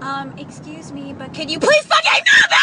Um, excuse me, but could you please fucking move it?